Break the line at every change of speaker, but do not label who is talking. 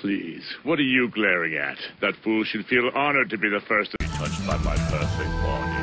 Please, what are you glaring at? That fool should feel honored to be the first to be touched by my perfect body.